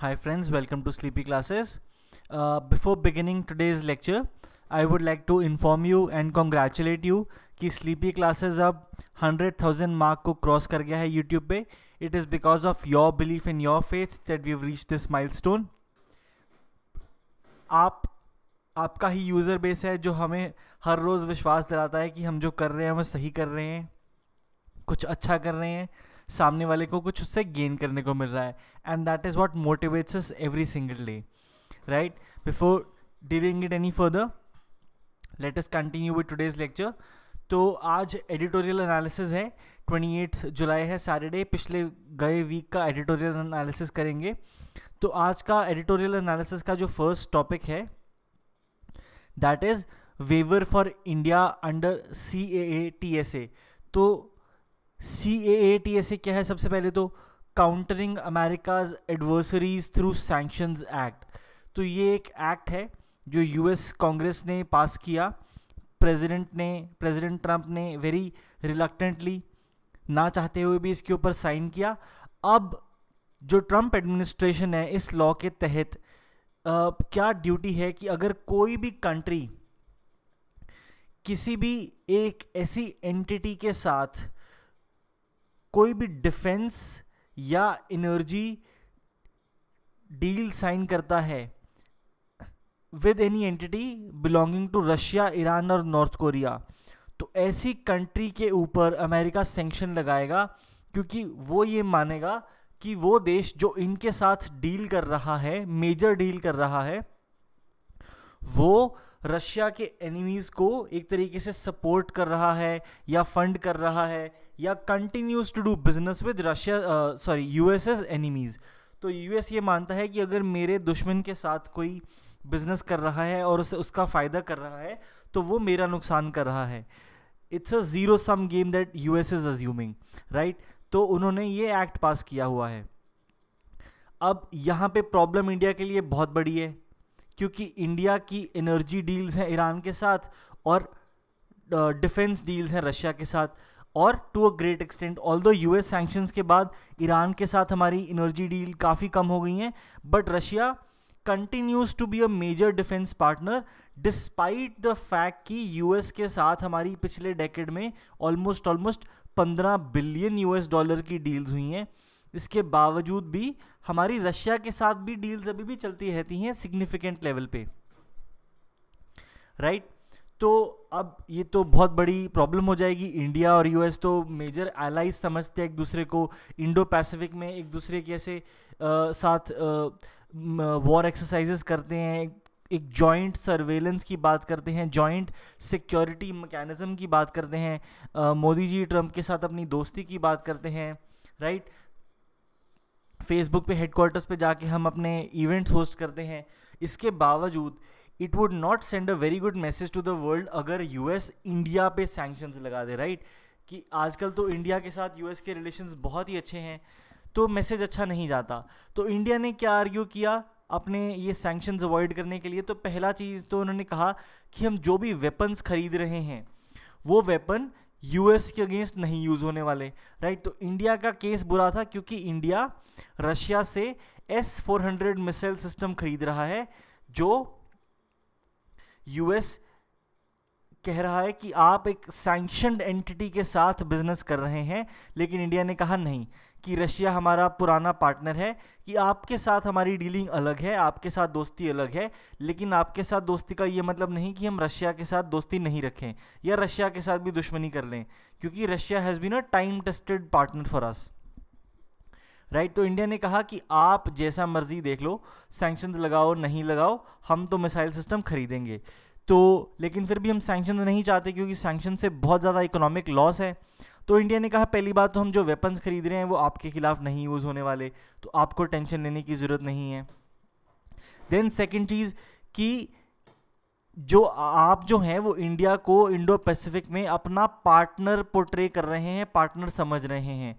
Hi friends, welcome to Sleepy Classes. Uh, before beginning today's lecture, I would like to inform you and congratulate you कि Sleepy Classes अब 100,000 mark को cross कर गया है YouTube पे. It is because of your belief in your faith that we have reached this milestone. आप आपका ही user base है जो हमें हर रोज़ विश्वास दिलाता है कि हम जो कर रहे हैं वो सही कर रहे हैं कुछ अच्छा कर रहे हैं सामने वाले को कुछ उससे गेन करने को मिल रहा है। And that is what motivates us every single day right before dealing it any further let us continue with today's lecture तो आज एडिटोरियल एनालिसिस है। ट्वेंटी एट जुलाई है सैटरडे पिछले गए वीक का एडिटोरियल एनालिसिस करेंगे। तो आज का एडिटोरियल एनालिसिस का जो फ़र्स्ट टॉपिक है that is waiver for India under C A A T S A तो C A A T S ए क्या है सबसे पहले तो? Countering America's adversaries through sanctions act तो ये एक एक्ट है जो यूएस कांग्रेस ने पास किया। प्रेसिडेंट ने प्रेसिडेंट ट्रंप ने वेरी रिलक्टेंटली ना चाहते हुए भी इसके ऊपर साइन किया। अब जो ट्रंप एडमिनिस्ट्रेशन है इस लॉ के तहत आ, क्या ड्यूटी है कि अगर कोई भी कंट्री किसी भी एक ऐसी एंटिटी के साथ कोई भी डिफेंस या एनर्जी डील साइन करता है with any entity belonging to Russia Iran और नॉर्थ कोरिया तो ऐसी कंट्री के ऊपर अमेरिका सेंक्शन लगाएगा क्योंकि वो ये मानेगा कि वो देश जो इनके साथ डील कर रहा है मेजर डील कर रहा है, वो रशिया के एनिमीज़ को एक तरीके से सपोर्ट कर रहा है या फंड कर रहा है या continues to do business with Russia sorry US S as enemies तो यूएस ये मानता है कि अगर मेरे दुश्मन के साथ कोई बिज़नेस कर रहा है और उसे, उसका फ़ायदा कर रहा है तो वो मेरा नुकसान कर रहा है। It's a zero sum game that U S is assuming right तो उन्होंने ये एक्ट पास किया हुआ है। अब यहाँ पे प्रॉब्लम इंडिया के लिए बहुत बड़ी है, क्योंकि इंडिया की एनर्जी डील्स हैं ईरान के साथ और डिफेंस डील्स हैं रशिया के साथ। और to a great extent although U S sanctions के बाद ईरान के साथ हमारी एनर्जी डील काफ़ी कम हो गई हैं but Russia continues to be a major defence partner despite the fact कि यूएस के साथ हमारी पिछले डेकेड में ऑलमोस्ट ऑलमोस्ट पंद्रह बिलियन यूएस डॉलर की डील्स हुई हैं इसके बावजूद भी हमारी रशिया के साथ भी डील्स अभी भी चलती रहती हैं सिग्निफिकेंट लेवल पे राइट right? तो अब ये तो बहुत बड़ी प्रॉब्लम हो जाएगी। इंडिया और यूएस तो मेजर एलाइज समझते हैं एक दूसरे को। इंडो पैसिफिक में एक दूसरे के ऐसे साथ वॉर एक्सरसाइजेस करते हैं। एक जॉइंट सर्वेलेंस की बात करते हैं। जॉइंट सिक्योरिटी मैकेनिज्म की बात करते हैं। मोदी जी ट्रंप के साथ अपनी दोस्ती की बात करते हैं। राइट फेसबुक पे हेडक्वार्टर्स पे जाके हम अपने इवेंट्स होस्ट करते हैं। इसके बावजूद it would not send a very good message to the world अगर यूएस इंडिया पे सैंक्शंस लगा दे राइट right? कि आजकल तो इंडिया के साथ यूएस के रिलेशंस बहुत ही अच्छे हैं तो मैसेज अच्छा नहीं जाता। तो इंडिया ने क्या आर्ग्यू किया अपने ये सैंक्शंस अवॉइड करने के लिए? तो पहला चीज़ तो उन्होंने कहा कि हम जो भी वेपन्स खरीद रहे हैं, वो वेपन यूएस के अगेंस्ट नहीं यूज़ होने वाले राइट तो इंडिया का केस बुरा था क्योंकि इंडिया रशिया से S four hundred missile system खरीद रहा है, जो यूएस कह रहा है कि आप एक सैंक्शनड एंटिटी के साथ बिज़नेस कर रहे हैं, लेकिन इंडिया ने कहा नहीं कि रशिया हमारा पुराना पार्टनर है, कि आपके साथ हमारी डीलिंग अलग है, आपके साथ दोस्ती अलग है, लेकिन आपके साथ दोस्ती का ये मतलब नहीं कि हम रशिया के साथ दोस्ती नहीं रखें या रशिया के साथ भी दुश्मनी कर लें, क्योंकि Russia has been a time tested partner for us right तो इंडिया ने कहा कि आप जैसा मर्ज़ी देख लो सैंक्शन लगाओ, नहीं लगाओ, हम तो मिसाइल सिस्टम खरीदेंगे। तो लेकिन फिर भी हम सैंक्शन नहीं चाहते क्योंकि सैंक्शन से बहुत ज़्यादा इकोनॉमिक लॉस है। तो इंडिया ने कहा, पहली बात तो हम जो वेपन्स खरीद रहे हैं, वो आपके खिलाफ नहीं यूज़ होने वाले। तो आपको टेंशन लेने की ज़रूरत नहीं है। देन सेकेंड चीज़ कि जो आप जो हैं, वो इंडिया को इंडो पैसिफिक में अपना पार्टनर पोर्ट्रे कर रहे हैं पार्टनर समझ रहे हैं।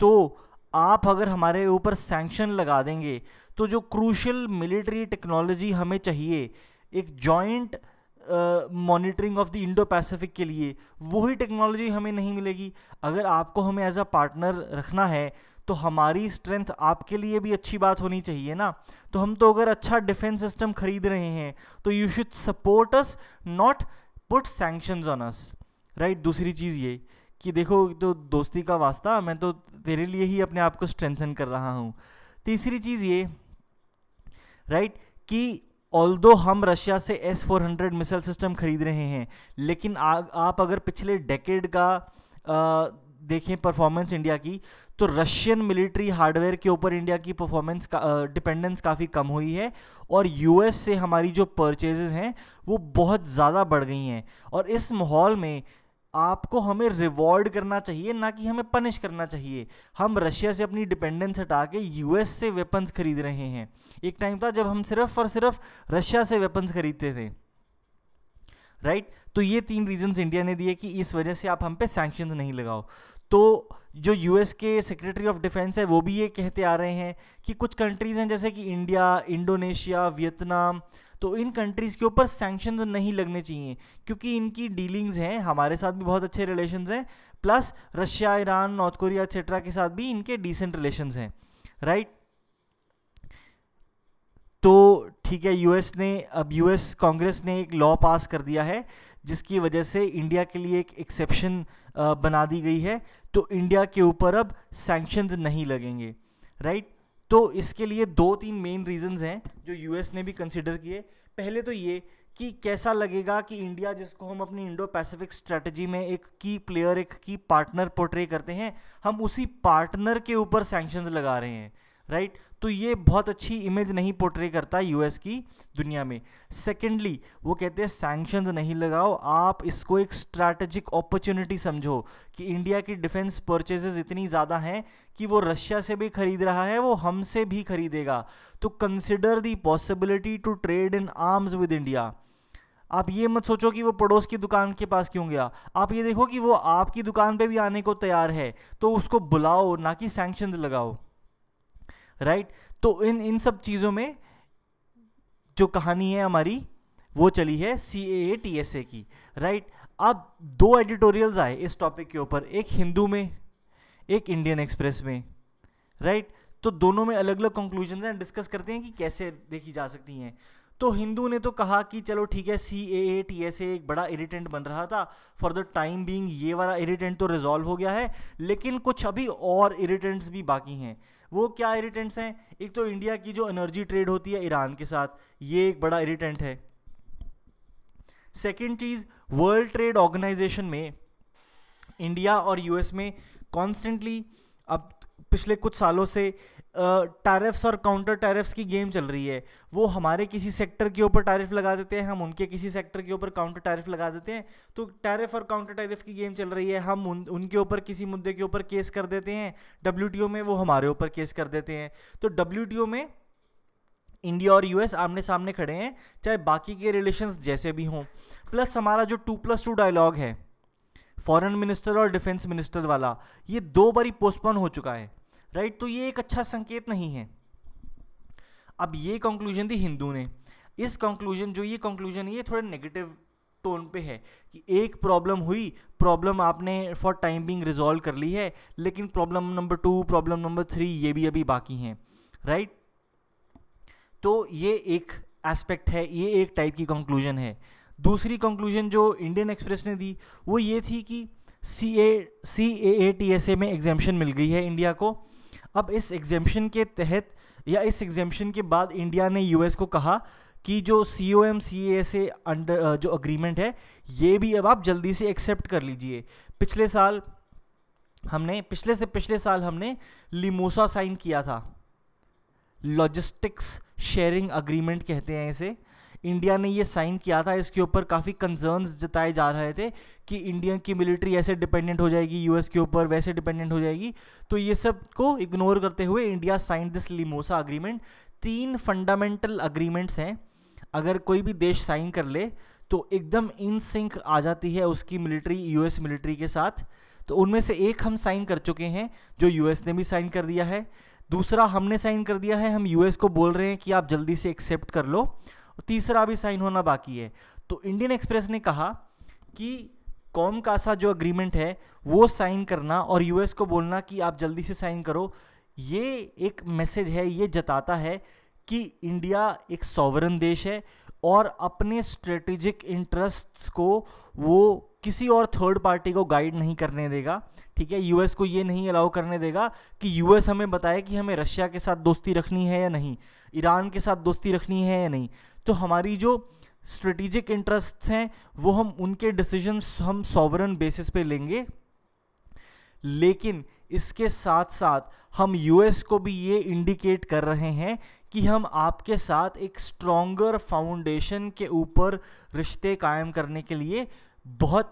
तो आप अगर हमारे ऊपर सैंक्शन लगा देंगे तो जो क्रूशल मिलिट्री टेक्नोलॉजी हमें चाहिए, एक joint monitoring of the Indo Pacific के लिए, वही टेक्नोलॉजी हमें नहीं मिलेगी। अगर आपको हमें एज अ पार्टनर रखना है तो हमारी स्ट्रेंथ आपके लिए भी अच्छी बात होनी चाहिए ना। तो हम तो अगर अच्छा डिफेंस सिस्टम खरीद रहे हैं तो you should support us not put sanctions on us right दूसरी चीज़ ये कि देखो तो दोस्ती का वास्ता मैं तो तेरे लिए ही अपने आप को स्ट्रेंथन कर रहा हूँ। तीसरी चीज़ ये राइट कि ऑल हम रशिया से S four hundred missile system खरीद रहे हैं लेकिन आ, आप अगर पिछले डेकेड का आ, देखें परफॉर्मेंस इंडिया की तो रशियन मिलिट्री हार्डवेयर के ऊपर इंडिया की परफॉर्मेंस का डिपेंडेंस काफ़ी कम हुई है और यूएस से हमारी जो परचेजेस हैं वो बहुत ज़्यादा बढ़ गई हैं। और इस माहौल में आपको हमें रिवॉर्ड करना चाहिए, ना कि हमें पनिश करना चाहिए। हम रशिया से अपनी डिपेंडेंस हटा के यूएस से वेपन्स खरीद रहे हैं। एक टाइम था जब हम सिर्फ़ और सिर्फ़ रशिया से वेपन्स खरीदते थे। Right right? तो ये तीन रीजंस इंडिया ने दिए कि इस वजह से आप हम पे सैंक्शंस नहीं लगाओ। तो जो यूएस के सेक्रेटरी ऑफ़ डिफेंस है, वो भी ये कहते आ रहे हैं कि कुछ कंट्रीज़ हैं, जैसे कि इंडिया इंडोनेशिया वियतनाम तो इन कंट्रीज़ के ऊपर सैंक्शन नहीं लगने चाहिए, क्योंकि इनकी डीलिंग्स हैं, हमारे साथ भी बहुत अच्छे रिलेशन हैं plus Russia Iran North Korea etcetera के साथ भी इनके डिसेंट रिलेशन हैं राइट तो ठीक है यूएस ने, अब यूएस कांग्रेस ने एक लॉ पास कर दिया है, जिसकी वजह से इंडिया के लिए एक एक्सेप्शन बना दी गई है तो इंडिया के ऊपर अब सैंक्शंस नहीं लगेंगे राइट तो इसके लिए दो तीन मेन रीजंस हैं जो यूएस ने भी कंसिडर किए। पहले तो ये कि कैसा लगेगा कि इंडिया जिसको हम अपनी इंडो पैसिफिक स्ट्रेटजी में एक की प्लेयर एक की पार्टनर पोर्ट्रे करते हैं, हम उसी पार्टनर के ऊपर सैंक्शंस लगा रहे हैं राइट तो ये बहुत अच्छी इमेज नहीं पोर्ट्रे करता यूएस की दुनिया में। सेकेंडली वो कहते हैं सैंक्शंस नहीं लगाओ, आप इसको एक स्ट्रैटेजिक अपॉर्चुनिटी समझो कि इंडिया की डिफेंस परचेजेस इतनी ज़्यादा हैं कि वो रशिया से भी खरीद रहा है, वो हमसे भी खरीदेगा। तो consider the possibility to trade in arms with India आप ये मत सोचो कि वो पड़ोस की दुकान के पास क्यों गया। आप ये देखो कि वो आपकी दुकान पे भी आने को तैयार है तो उसको बुलाओ, ना कि सैंक्शन लगाओ। राइट तो इन इन सब चीज़ों में जो कहानी है हमारी, वो चली है सी ए टी एस ए की राइट अब दो एडिटोरियल्स आए इस टॉपिक के ऊपर, एक हिंदू में, एक इंडियन एक्सप्रेस में राइट तो दोनों में अलग अलग कंक्लूजन हैं डिस्कस करते हैं कि कैसे देखी जा सकती हैं। तो हिंदू ने तो कहा कि चलो ठीक है सी ए ए टी एस ए एक बड़ा इरिटेंट बन रहा था फॉर द टाइम बीइंग ये वाला इरिटेंट तो रिजॉल्व हो गया है, लेकिन कुछ अभी और इरिटेंट्स भी बाकी हैं। वो क्या इरिटेंट्स हैं? एक तो इंडिया की जो एनर्जी ट्रेड होती है ईरान के साथ, ये एक बड़ा इरिटेंट है। सेकेंड चीज़ वर्ल्ड ट्रेड ऑर्गेनाइजेशन में इंडिया और यूएस में कॉन्स्टेंटली अब पिछले कुछ सालों से टैरिफ्स और काउंटर टैरिफ्स की गेम चल रही है। वो हमारे किसी सेक्टर के ऊपर टैरिफ लगा देते हैं, हम उनके किसी सेक्टर के ऊपर काउंटर टैरिफ लगा देते हैं। तो टैरिफ और काउंटर टैरिफ की गेम चल रही है। हम उन, उनके ऊपर, किसी मुद्दे के ऊपर केस कर देते हैं। डब्ल्यूटीओ में वो हमारे ऊपर केस कर देते हैं। तो डब्ल्यूटीओ में इंडिया और यूएस आमने सामने खड़े हैं, चाहे बाकी के रिलेशंस जैसे भी हों। प्लस हमारा जो टू प्लस टू डायलॉग है फॉरेन मिनिस्टर और डिफेंस मिनिस्टर वाला, ये दो बारी पोस्टपोन हो चुका है राइट तो ये एक अच्छा संकेत नहीं है। अब ये कंक्लूजन थी हिंदू ने। इस कंक्लूजन जो ये कंक्लूजन ये थोड़े नेगेटिव टोन पे है कि एक प्रॉब्लम हुई प्रॉब्लम आपने फॉर टाइम बिंग रिजॉल्व कर ली है, लेकिन problem number two problem number three ये भी अभी बाकी हैं राइट तो ये एक एस्पेक्ट है, ये एक टाइप की कंक्लूजन है। दूसरी कंक्लूजन जो इंडियन एक्सप्रेस ने दी, वो ये थी कि सी ए सी ए ए टी एस ए में एग्जामेशन मिल गई है इंडिया को। अब इस एग्जामेशन के तहत या इस एग्जामेशन के बाद इंडिया ने यूएस को कहा कि जो सी ओ एम सी ए से अंडर जो अग्रीमेंट है, ये भी अब आप जल्दी से एक्सेप्ट कर लीजिए। पिछले साल हमने, पिछले से पिछले साल हमने लिमोसा साइन किया था। लॉजिस्टिक्स शेयरिंग अग्रीमेंट कहते हैं इसे। इंडिया ने ये साइन किया था, इसके ऊपर काफ़ी कंसर्न्स जताए जा रहे थे कि इंडिया की मिलिट्री ऐसे डिपेंडेंट हो जाएगी यूएस के ऊपर वैसे डिपेंडेंट हो जाएगी। तो ये सबको इग्नोर करते हुए India sign this LEMOA agreement तीन फंडामेंटल अग्रीमेंट्स हैं। अगर कोई भी देश साइन कर ले तो एकदम इन सिंक आ जाती है उसकी मिलिट्री यूएस मिलिट्री के साथ। तो उनमें से एक हम साइन कर चुके हैं, जो यूएस ने भी साइन कर दिया है। दूसरा हमने साइन कर दिया है, हम यूएस को बोल रहे हैं कि आप जल्दी से एक्सेप्ट कर लो। तीसरा भी साइन होना बाकी है। तो इंडियन एक्सप्रेस ने कहा कि कॉम का सा जो अग्रीमेंट है, वो साइन करना और यूएस को बोलना कि आप जल्दी से साइन करो, ये एक मैसेज है, ये जताता है कि इंडिया एक सॉवरन देश है और अपने स्ट्रेटेजिक इंटरेस्ट्स को वो किसी और थर्ड पार्टी को गाइड नहीं करने देगा, ठीक है? यूएस को ये नहीं अलाउ करने देगा कि यूएस हमें बताए कि हमें रशिया के साथ दोस्ती रखनी है या नहीं ईरान के साथ दोस्ती रखनी है या नहीं। तो हमारी जो स्ट्रेटेजिक इंटरेस्ट हैं, वो हम उनके डिसीज़न हम सॉवरन बेसिस पे लेंगे। लेकिन इसके साथ साथ हम यूएस को भी ये इंडिकेट कर रहे हैं कि हम आपके साथ एक स्ट्रोंगर फाउंडेशन के ऊपर रिश्ते कायम करने के लिए बहुत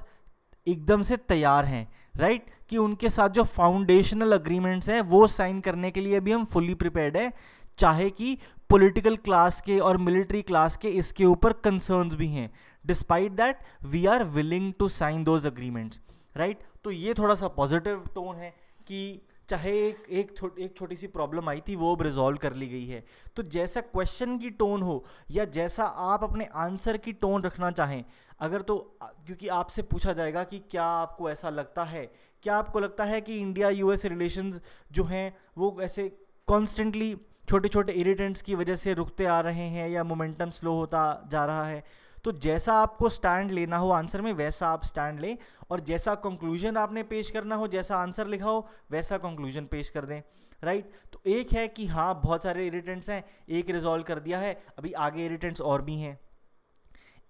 एकदम से तैयार हैं राइट कि उनके साथ जो फाउंडेशनल अग्रीमेंट्स हैं, वो साइन करने के लिए भी हम फुली प्रिपेयर्ड हैं। चाहे कि पॉलिटिकल क्लास के और मिलिट्री क्लास के इसके ऊपर कंसर्न्स भी हैं। Despite that we are willing to sign those agreements right तो ये थोड़ा सा पॉजिटिव टोन है कि चाहे एक एक थो, एक छोटी सी प्रॉब्लम आई थी वो अब रिजॉल्व कर ली गई है। तो जैसा क्वेश्चन की टोन हो या जैसा आप अपने आंसर की टोन रखना चाहें अगर तो क्योंकि आपसे पूछा जाएगा कि क्या आपको ऐसा लगता है? क्या आपको लगता है कि इंडिया यूएस रिलेशंस जो हैं वो ऐसे कॉन्स्टेंटली छोटे छोटे इरिटेंट्स की वजह से रुकते आ रहे हैं या मोमेंटम स्लो होता जा रहा है। तो जैसा आपको स्टैंड लेना हो आंसर में वैसा आप स्टैंड लें और जैसा कंक्लूजन आपने पेश करना हो, जैसा आंसर लिखा हो, वैसा कंक्लूजन पेश कर दें। राइट तो एक है कि हाँ बहुत सारे इरिटेंट्स हैं, एक रिजॉल्व कर दिया है। अभी आगे इरिटेंट्स और भी हैं।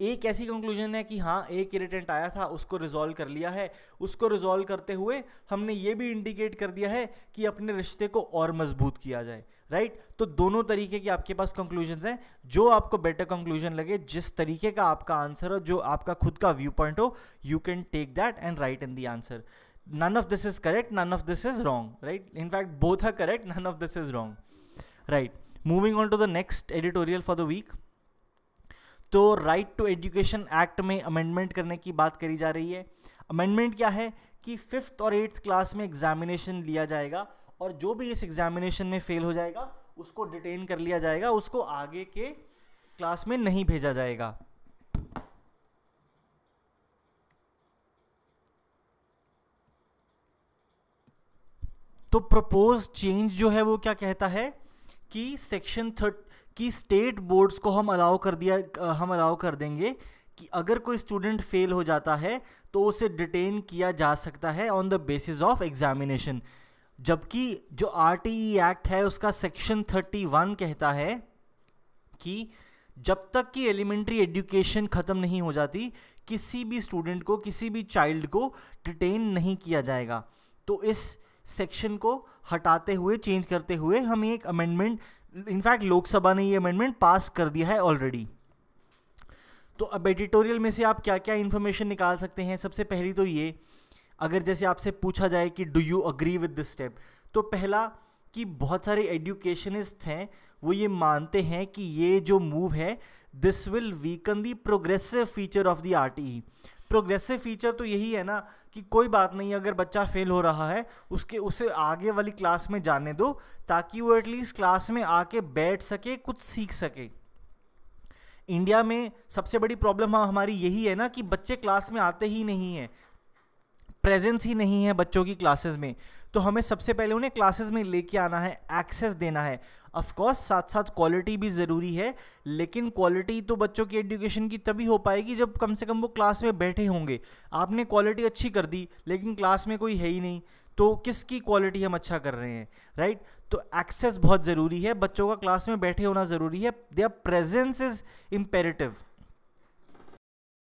एक ऐसी कंक्लूजन है कि हाँ एक इरिटेंट आया था, उसको रिजॉल्व कर लिया है। उसको रिजॉल्व करते हुए हमने ये भी इंडिकेट कर दिया है कि अपने रिश्ते को और मज़बूत किया जाए राइट तो दोनों तरीके की आपके पास कंक्लूजन हैं। जो आपको बेटर कंक्लूजन लगे, जिस तरीके का आपका आंसर हो, जो आपका खुद का व्यू पॉइंट हो you can take that and write in the answer of this is correct, none of this is wrong, right? In fact, both are correct, none of this is wrong, right? Moving on to the next editorial for the week. तो right to education act में amendment करने की बात करी जा रही है। Amendment क्या है कि फिफ्थ और एट्थ क्लास में एग्जामिनेशन लिया जाएगा और जो भी इस एग्जामिनेशन में फेल हो जाएगा, उसको डिटेन कर लिया जाएगा, उसको आगे के क्लास में नहीं भेजा जाएगा। तो प्रपोज चेंज जो है वो क्या कहता है कि सेक्शन थर्ट कि स्टेट बोर्ड्स को हम अलाउ कर दिया, हम अलाउ कर देंगे कि अगर कोई स्टूडेंट फेल हो जाता है तो उसे डिटेन किया जा सकता है on the basis of examination जबकि जो आरटीई एक्ट है, उसका सेक्शन 31 कहता है कि जब तक कि एलिमेंट्री एजुकेशन ख़त्म नहीं हो जाती, किसी भी स्टूडेंट को, किसी भी चाइल्ड को डिटेन नहीं किया जाएगा. तो इस सेक्शन को हटाते हुए चेंज करते हुए हम एक अमेंडमेंट इनफैक्ट लोकसभा ने ये अमेंडमेंट पास कर दिया है ऑलरेडी तो अब एडिटोरियल में से आप क्या क्या इन्फॉर्मेशन निकाल सकते हैं? सबसे पहली तो ये, अगर जैसे आपसे पूछा जाए कि do you agree with this step तो पहला कि बहुत सारे एजुकेशनिस्ट हैं, वो ये मानते हैं कि ये जो मूव है this will weaken the progressive feature of the R progressive feature तो यही है ना कि कोई बात नहीं, अगर बच्चा फेल हो रहा है, उसके, उसे आगे वाली क्लास में जाने दो, ताकि वो एटलीस्ट क्लास में आके बैठ सके, कुछ सीख सके। इंडिया में सबसे बड़ी प्रॉब्लम हमारी यही है ना कि बच्चे क्लास में आते ही नहीं हैं। प्रेजेंस ही नहीं है बच्चों की क्लासेस में। तो हमें सबसे पहले उन्हें क्लासेस में लेके आना है एक्सेस देना है। ऑफकोर्स साथ साथ क्वालिटी भी ज़रूरी है, लेकिन क्वालिटी तो बच्चों की एजुकेशन की तभी हो पाएगी जब कम से कम वो क्लास में बैठे होंगे। आपने क्वालिटी अच्छी कर दी, लेकिन क्लास में कोई है ही नहीं। तो किसकी क्वालिटी हम अच्छा कर रहे हैं राइट तो एक्सेस बहुत ज़रूरी है। बच्चों का क्लास में बैठे होना ज़रूरी है। There presence is imperative